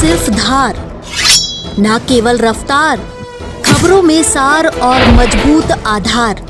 सिर्फ़ धार ना केवल रफ्तार खबरों में सार और मज़बूत आधार।